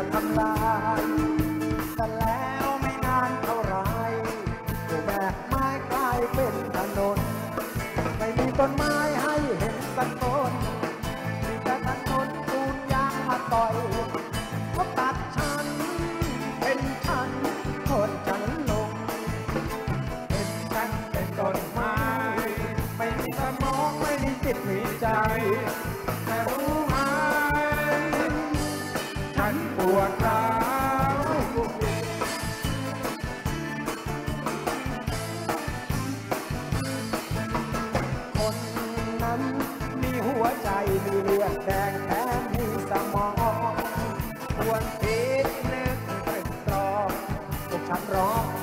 จะทำลายแต่แล้วไม่นานเท่าไรผู้แบกไม้กลายเป็นถนน ไม่มีต้นไม้ให้เห็นสักต้นมีแต่ถนนปูนยางมาต่อยเขาตัดฉัน เป็นฉันโทษฉันลง เป็นฉันเป็นต้นไม้ ไม่มีสมองไม่มีจิตมีใจแต่รู้ คนนั้นมีหัวใจมีเลือดแดงแถมมีสมองควรคิดนึกเป็นตรองพวกฉันร้อง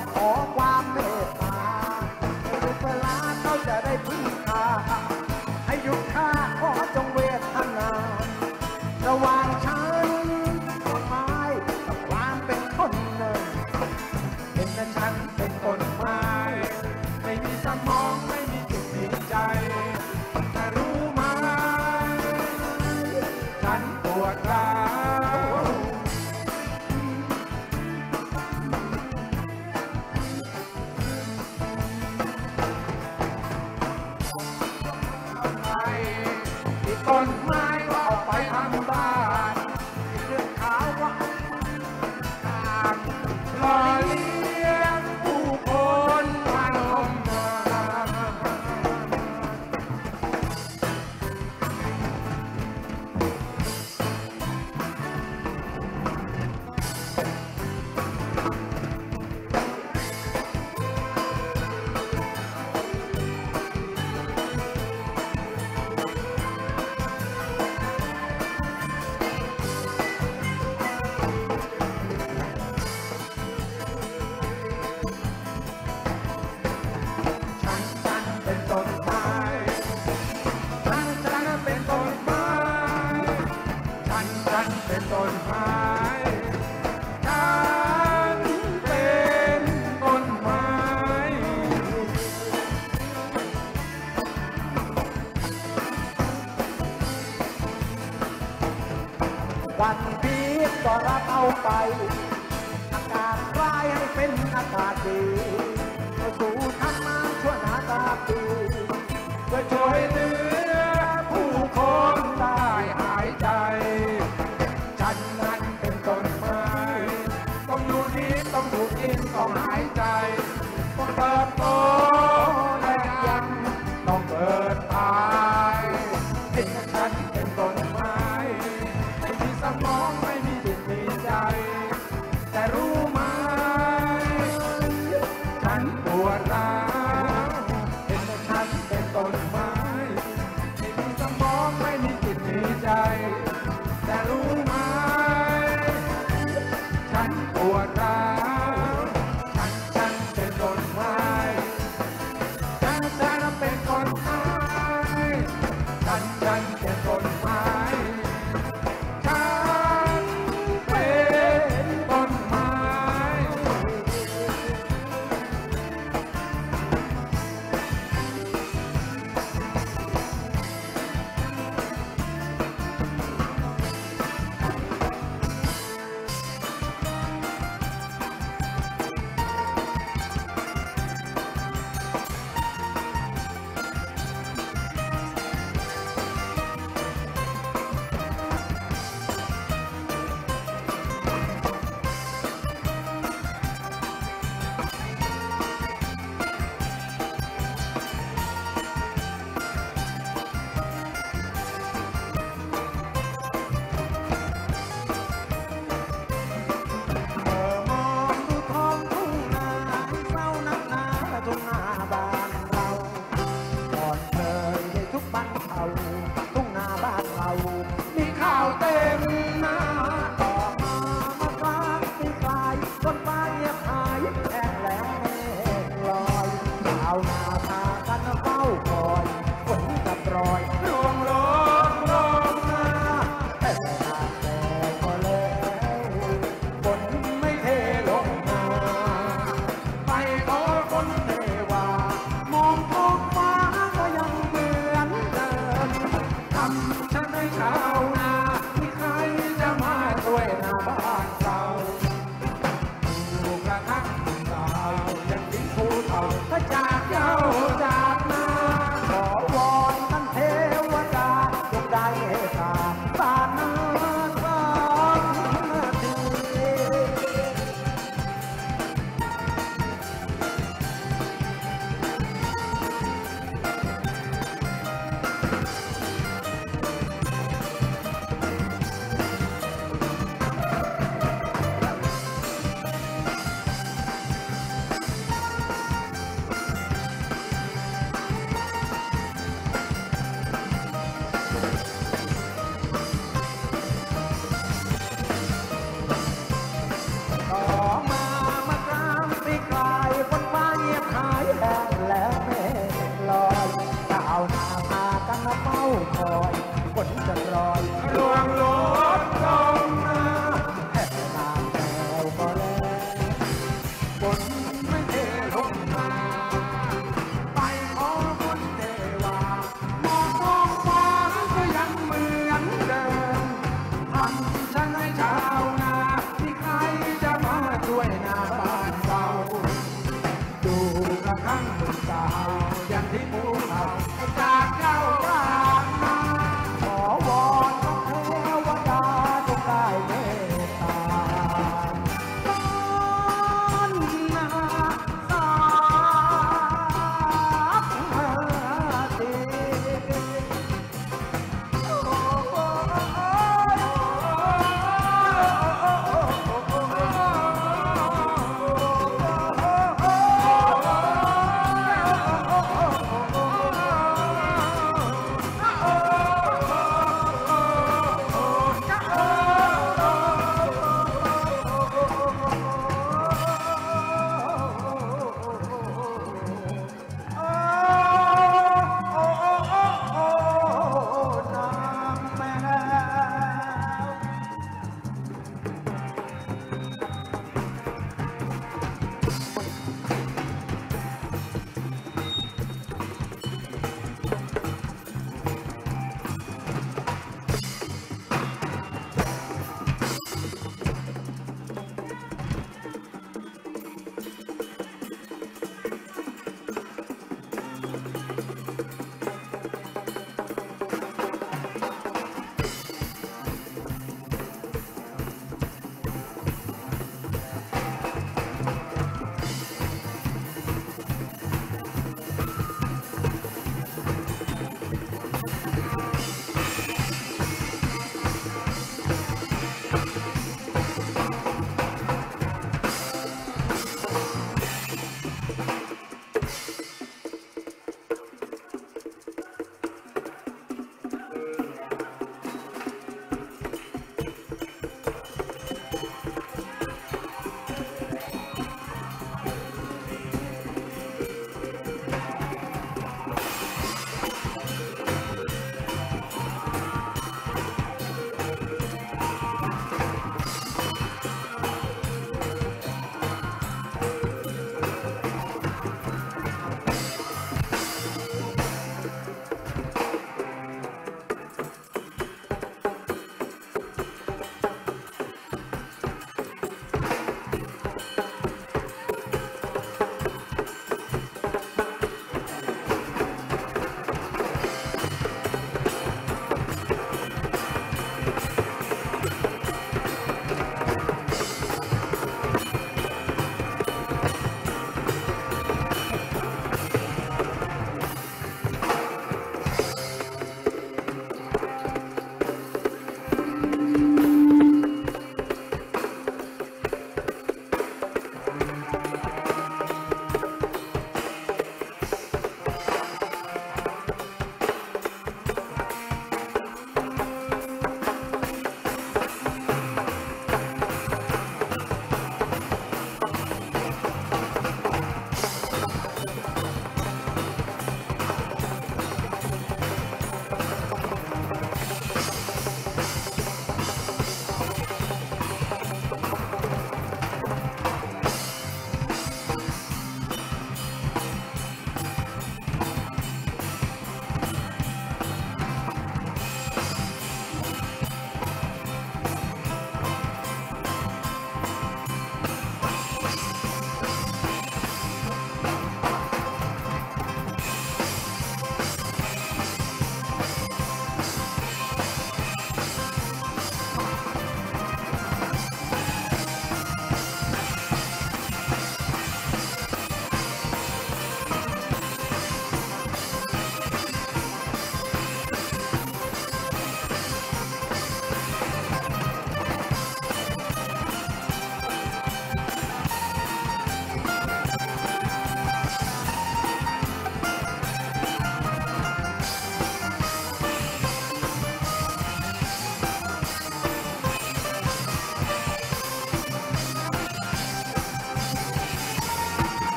ที่ ก็รับเอาไป อากาศร้ายให้เป็นอากาศดีเราสู่ทักมาชั่วนาตาปีเพื่อช่วยเหลือ tomorrow. มาเฝ้าคอยฝนจะรอยรวงโล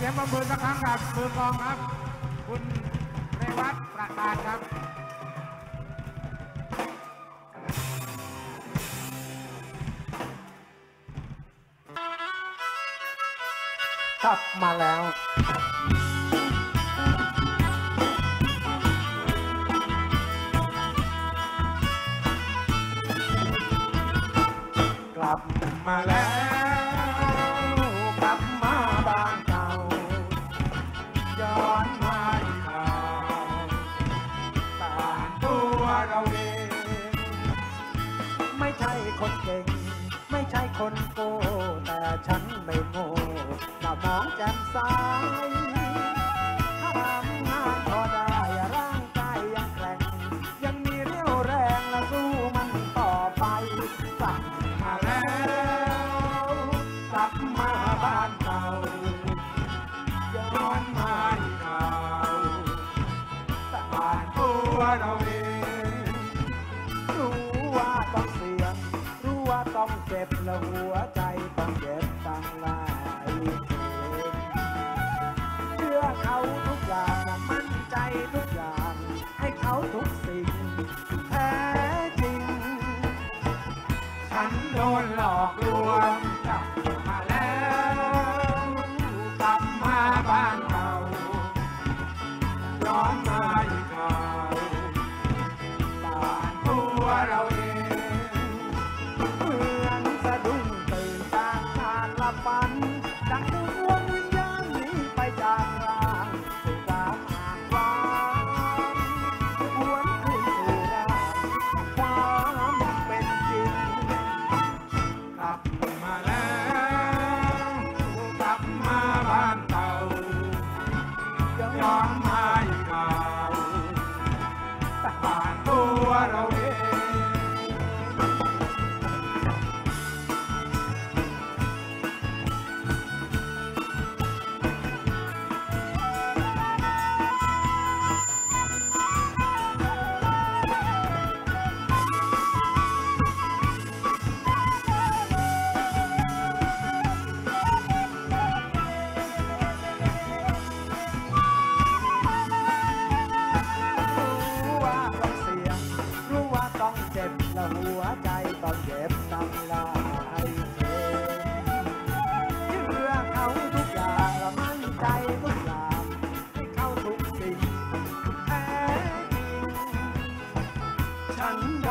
เสียงประมือสักครั้งครับมือกองครับ คุณเรวัตประกานครับกลับมาแล้วกลับมาแล้ว ទៅមកដល់មងចាំសាយ เขาทุกอย่างมั่นใจทุกอย่าง ให้เขาทุกสิ่ง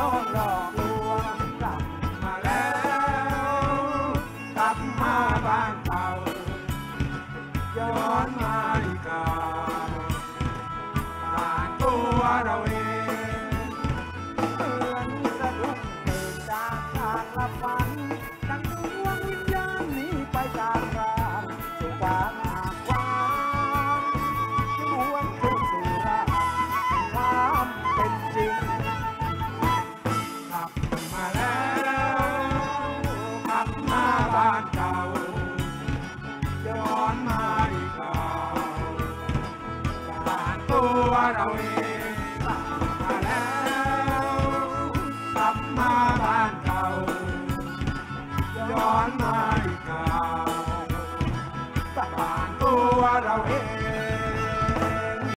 หลอกลวงมาแล้วกลับมาบ้านเก่าย้อนมาอีกาผ่านตัวเราเอง